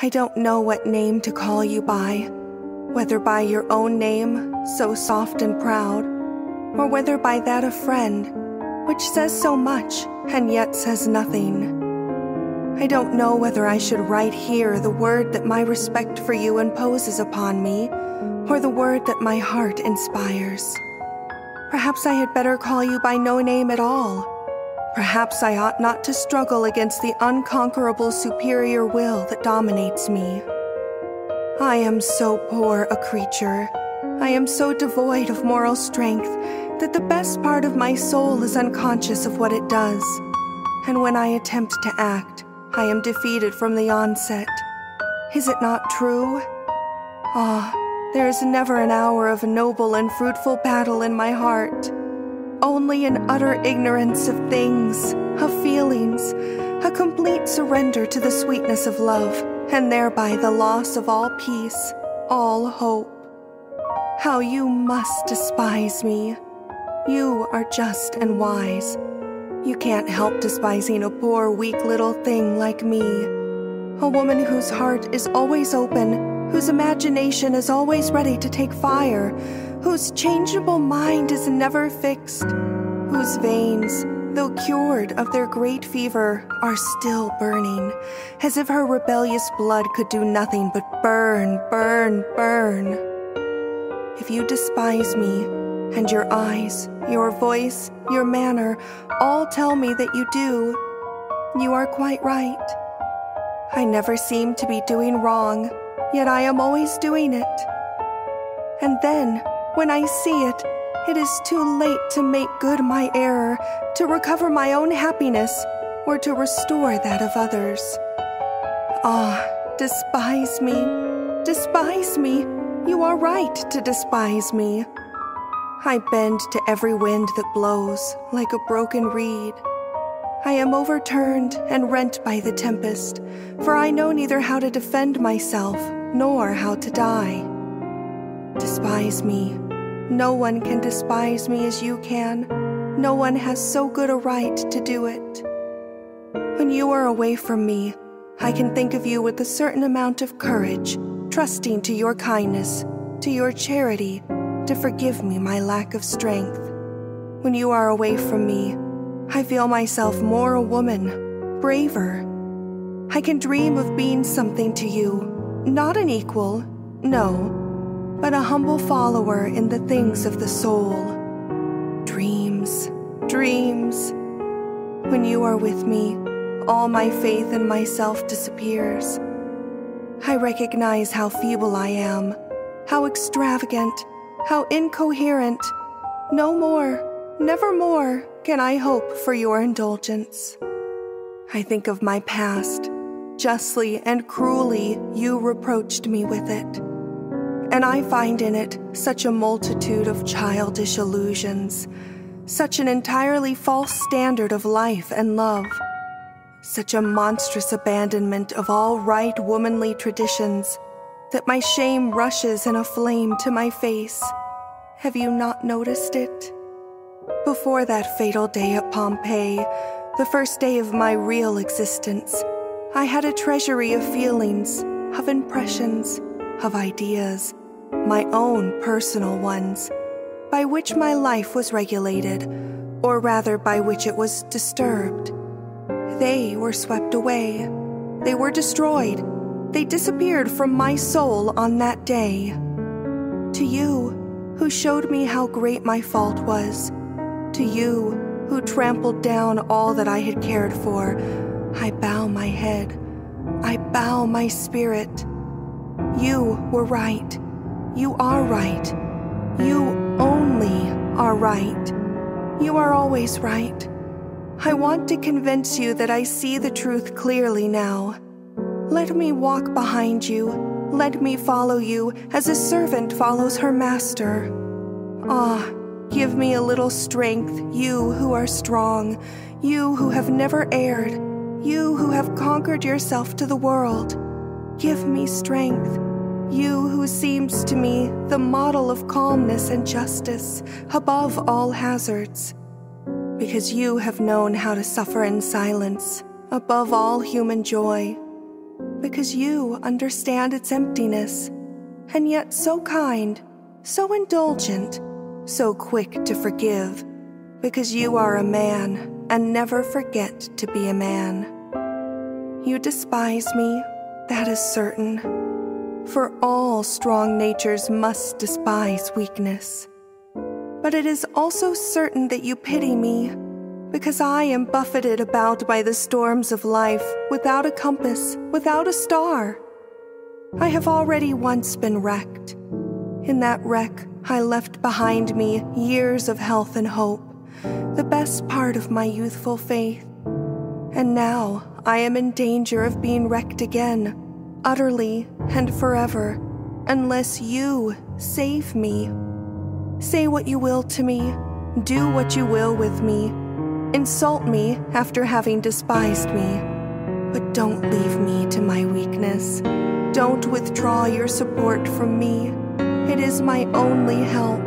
I don't know what name to call you by, whether by your own name, so soft and proud, or whether by that of friend, which says so much and yet says nothing. I don't know whether I should write here the word that my respect for you imposes upon me, or the word that my heart inspires. Perhaps I had better call you by no name at all. Perhaps I ought not to struggle against the unconquerable superior will that dominates me. I am so poor a creature. I am so devoid of moral strength that the best part of my soul is unconscious of what it does. And when I attempt to act, I am defeated from the onset. Is it not true? Ah, there is never an hour of noble and fruitful battle in my heart. Only an utter ignorance of things, of feelings, a complete surrender to the sweetness of love, and thereby the loss of all peace, all hope. How you must despise me. You are just and wise. You can't help despising a poor, weak little thing like me. A woman whose heart is always open whose imagination is always ready to take fire, whose changeable mind is never fixed, whose veins, though cured of their great fever, are still burning, as if her rebellious blood could do nothing but burn, burn, burn. If you despise me, and your eyes, your voice, your manner all tell me that you do, you are quite right. I never seem to be doing wrong yet I am always doing it. And then, when I see it, it is too late to make good my error, to recover my own happiness, or to restore that of others. Ah, despise me, despise me. You are right to despise me. I bend to every wind that blows like a broken reed. I am overturned and rent by the tempest, for I know neither how to defend myself nor how to die. Despise me. No one can despise me as you can. No one has so good a right to do it. When you are away from me, I can think of you with a certain amount of courage, trusting to your kindness, to your charity, to forgive me my lack of strength. When you are away from me, I feel myself more a woman, braver. I can dream of being something to you, not an equal, no, but a humble follower in the things of the soul. Dreams, dreams. When you are with me, all my faith in myself disappears. I recognize how feeble I am, how extravagant, how incoherent. No more, never more can I hope for your indulgence. I think of my past Justly and cruelly you reproached me with it. And I find in it such a multitude of childish illusions, such an entirely false standard of life and love, such a monstrous abandonment of all right womanly traditions that my shame rushes in a flame to my face. Have you not noticed it? Before that fatal day at Pompeii, the first day of my real existence, I had a treasury of feelings, of impressions, of ideas, my own personal ones, by which my life was regulated, or rather by which it was disturbed. They were swept away. They were destroyed. They disappeared from my soul on that day. To you, who showed me how great my fault was, to you, who trampled down all that I had cared for, I bow my head. I bow my spirit. You were right. You are right. You only are right. You are always right. I want to convince you that I see the truth clearly now. Let me walk behind you. Let me follow you as a servant follows her master. Ah, give me a little strength, you who are strong, you who have never erred you who have conquered yourself to the world, give me strength. You who seems to me the model of calmness and justice above all hazards. Because you have known how to suffer in silence above all human joy. because you understand its emptiness, and yet so kind, so indulgent, so quick to forgive, because you are a man and never forget to be a man. You despise me, that is certain, for all strong natures must despise weakness. But it is also certain that you pity me because I am buffeted about by the storms of life without a compass, without a star. I have already once been wrecked. In that wreck, I left behind me years of health and hope, the best part of my youthful faith. And now I am in danger of being wrecked again, utterly and forever, unless you save me. Say what you will to me, do what you will with me Insult me after having despised me, but don't leave me to my weakness. Don't withdraw your support from me. It is my only help.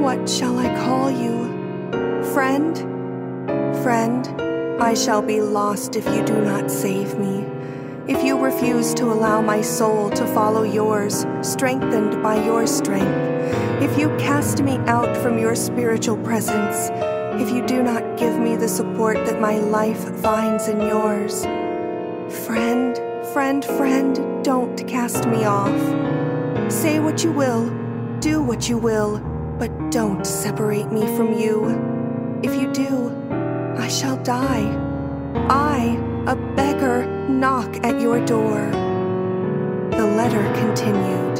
What shall I call you? Friend? Friend, I shall be lost if you do not save me. If you refuse to allow my soul to follow yours, strengthened by your strength. If you cast me out from your spiritual presence, if you do not give me the support that my life finds in yours. Friend, friend, friend, don't cast me off. Say what you will, do what you will, but don't separate me from you. If you do, I shall die. I, a beggar, knock at your door. The letter continued.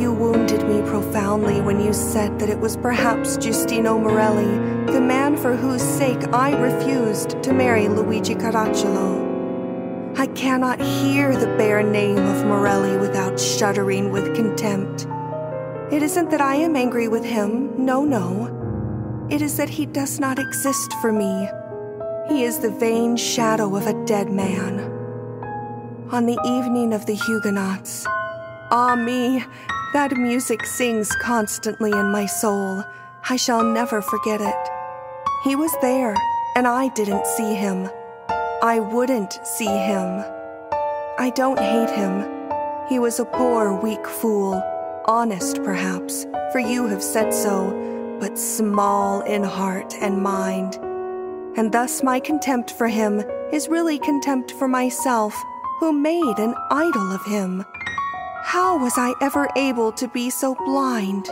You wounded me profoundly when you said that it was perhaps Giustino Morelli, the man for whose sake I refused to marry Luigi Caracciolo. I cannot hear the bare name of Morelli without shuddering with contempt. It isn't that I am angry with him, no, no. It is that he does not exist for me. He is the vain shadow of a dead man. On the evening of the Huguenots, ah me, that music sings constantly in my soul. I shall never forget it. He was there, and I didn't see him. I wouldn't see him. I don't hate him. He was a poor, weak fool, honest perhaps, for you have said so, but small in heart and mind. And thus my contempt for him is really contempt for myself, who made an idol of him. How was I ever able to be so blind?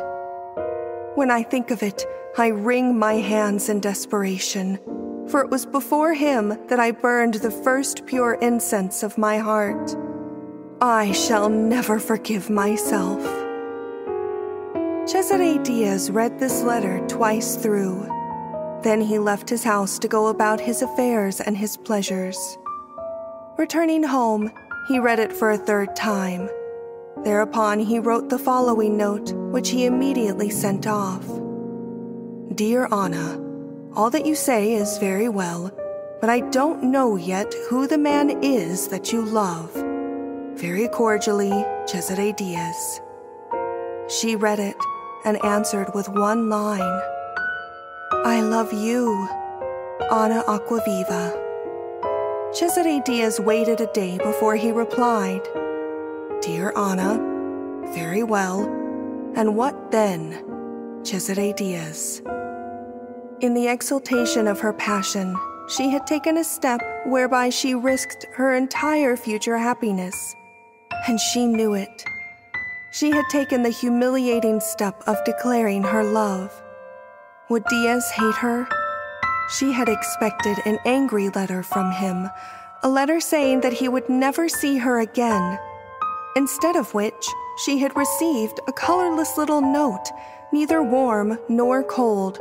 When I think of it, I wring my hands in desperation, for it was before him that I burned the first pure incense of my heart. I shall never forgive myself. Cesare Dias read this letter twice through. Then he left his house to go about his affairs and his pleasures. Returning home, he read it for a third time Thereupon he wrote the following note, which he immediately sent off Dear Anna, all that you say is very well, but I don't know yet who the man is that you love. Very cordially, Cesare Dias. She read it and answered with one line I love you, Anna Acquaviva. Cesare Dias waited a day before he replied. Dear Anna, very well. And what then? Cesare Dias. In the exultation of her passion, she had taken a step whereby she risked her entire future happiness. And she knew it. She had taken the humiliating step of declaring her love. Would Dias hate her? She had expected an angry letter from him, a letter saying that he would never see her again instead of which she had received a colorless little note, neither warm nor cold,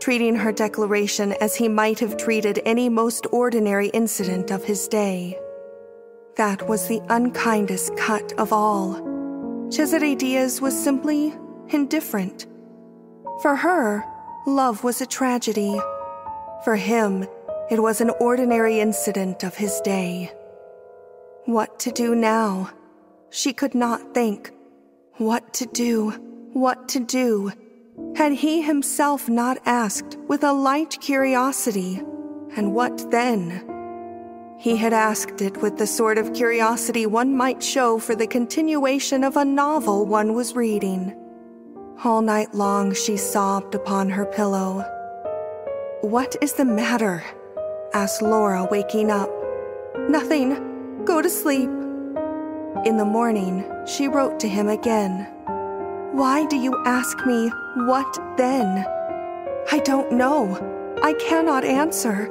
treating her declaration as he might have treated any most ordinary incident of his day. That was the unkindest cut of all. Cesare Dias was simply indifferent. For her, love was a tragedy. For him, it was an ordinary incident of his day. What to do now? She could not think. What to do? What to do? Had he himself not asked with a light curiosity? And what then? He had asked it with the sort of curiosity one might show for the continuation of a novel one was reading. All night long she sobbed upon her pillow. What is the matter? asked Laura, waking up. Nothing. Go to sleep. In the morning, she wrote to him again. Why do you ask me, what then? I don't know. I cannot answer.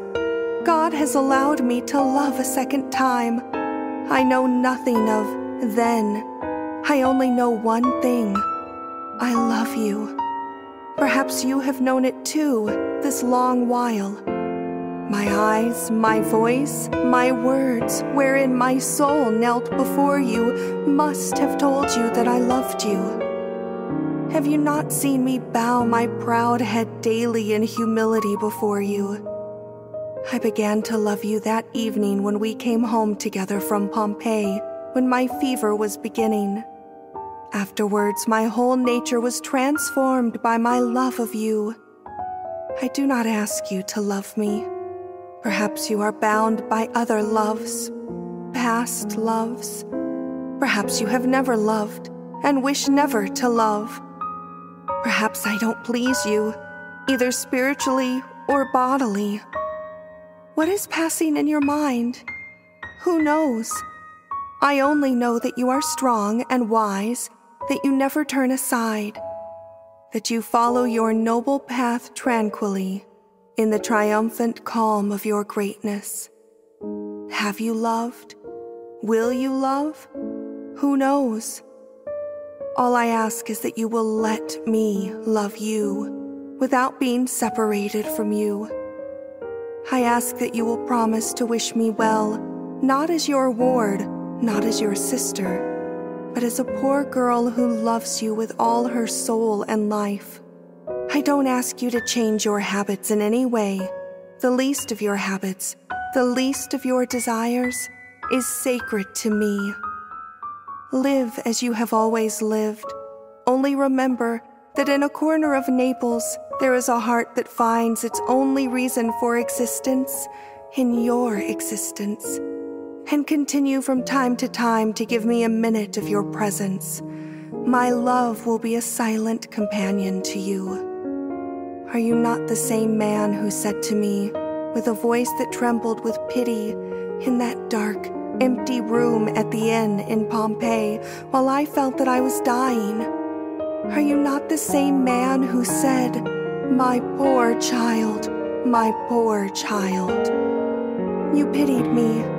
God has allowed me to love a second time. I know nothing of then. I only know one thing. I love you. Perhaps you have known it too, this long while. My eyes, my voice, my words, wherein my soul knelt before you, must have told you that I loved you. Have you not seen me bow my proud head daily in humility before you? I began to love you that evening when we came home together from Pompeii, when my fever was beginning. Afterwards, my whole nature was transformed by my love of you. I do not ask you to love me. Perhaps you are bound by other loves, past loves. Perhaps you have never loved and wish never to love. Perhaps I don't please you, either spiritually or bodily. What is passing in your mind? Who knows? I only know that you are strong and wise, that you never turn aside, that you follow your noble path tranquilly in the triumphant calm of your greatness. Have you loved? Will you love? Who knows? All I ask is that you will let me love you without being separated from you. I ask that you will promise to wish me well, not as your ward, not as your sister, but as a poor girl who loves you with all her soul and life. I don't ask you to change your habits in any way. The least of your habits, the least of your desires, is sacred to me. Live as you have always lived. Only remember that in a corner of Naples, there is a heart that finds its only reason for existence in your existence, and continue from time to time to give me a minute of your presence. My love will be a silent companion to you. Are you not the same man who said to me, with a voice that trembled with pity, in that dark, empty room at the inn in Pompeii, while I felt that I was dying? Are you not the same man who said, My poor child, my poor child? You pitied me.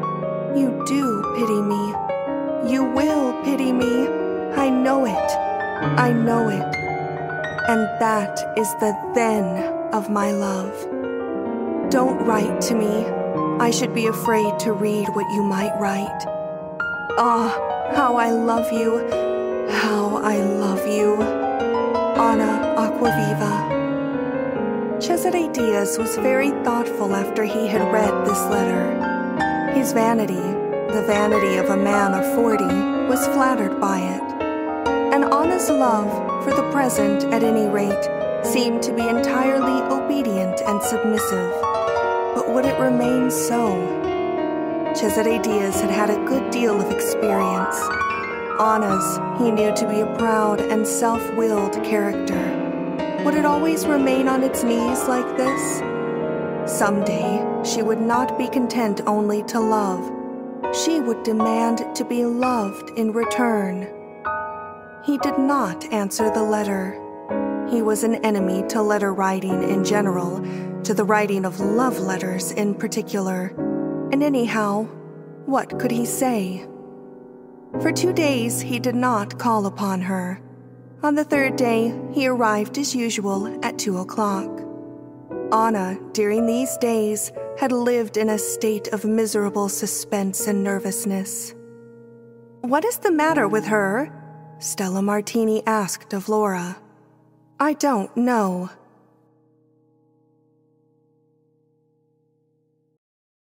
You do pity me. You will pity me. I know it. I know it. And that is the then of my love. Don't write to me. I should be afraid to read what you might write. Ah, how I love you how I love you. Anna Acquaviva. Cesare Dias was very thoughtful after he had read this letter. His vanity, the vanity of a man of forty, was flattered by it. And Anna's love, for the present at any rate, seemed to be entirely obedient and submissive. But would it remain so? Cesare Dias had had a good deal of experience. Anna's he knew to be a proud and self willed character. Would it always remain on its knees like this? Someday, she would not be content only to love. She would demand to be loved in return. He did not answer the letter. He was an enemy to letter writing in general, to the writing of love letters in particular. And anyhow, what could he say? For two days he did not call upon her. On the third day, he arrived as usual at two o'clock. Anna, during these days, had lived in a state of miserable suspense and nervousness. What is the matter with her? Stella Martini asked of Laura. I don't know,